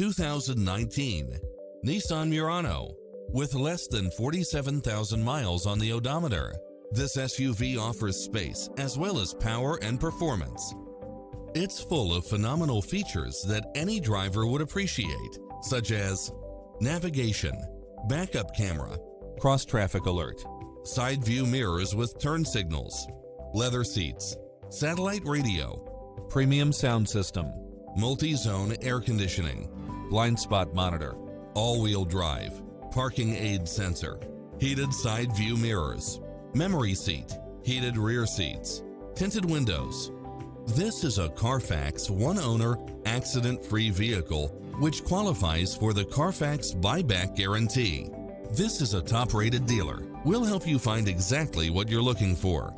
2019 Nissan Murano with less than 47,000 miles on the odometer. This SUV offers space as well as power and performance. It's full of phenomenal features that any driver would appreciate, such as navigation, backup camera, cross-traffic alert, side view mirrors with turn signals, leather seats, satellite radio, premium sound system, multi-zone air conditioning, blind spot monitor, all-wheel drive, parking aid sensor, heated side view mirrors, memory seat, heated rear seats, tinted windows. This is a Carfax one-owner, accident-free vehicle which qualifies for the Carfax buyback guarantee. This is a top-rated dealer. We'll help you find exactly what you're looking for.